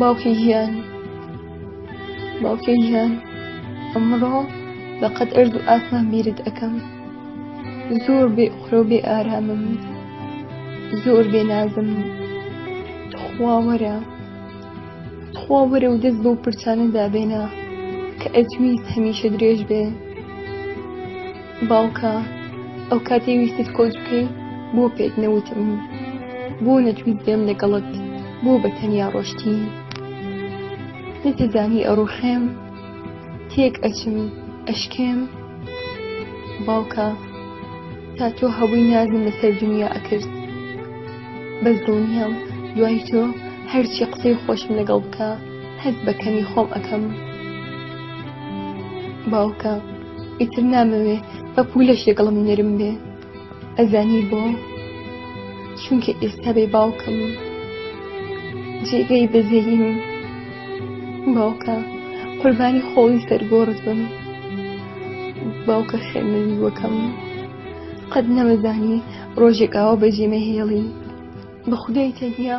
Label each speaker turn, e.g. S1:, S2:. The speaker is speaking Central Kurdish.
S1: باوکی گیان باوکی گیان ئەمڕۆ بەقەت ئەرد و ئاسمان بیرت ئەەکەم زۆر بێ خرۆ بێ ئارامم زۆر بێ نازم تخواوەرە تخوا وەرە و دەست بەو پرچانەدا بێنە کە ئەتویست هەمیشە درێژ بێ باوکە ئەو کاتەی ویستت کۆچ بکەی بۆ پێت نەوتم بۆ نەتویت بێم لەگەڵت بۆ بە تەنیا ڕۆشتی نەتەزانی ئەڕوخێم تێک ئەچم ئەشکێم باوکە تا تۆ هەبووی نازم لەسەر دنیا ئەکرد بەس دڵنیام دوای تۆ هەرچی قسەی خۆشم لەگەڵ بکە هەست بە کەمی خۆم ئەەکەم باوکە ئیتر نامەوێ بە پولەش لەگەڵم نەرم بێ ئەزانی بۆ چونکە ئێستا بێ باوکم جێگەی بەزێین باوکە قوربانی خۆڵی سەرگۆڕت بم باوکە خێمەوی وەکەم قەت نەمەزانی ڕۆژێک ئاوا بەجێمە هێڵی بە خودای تەنیا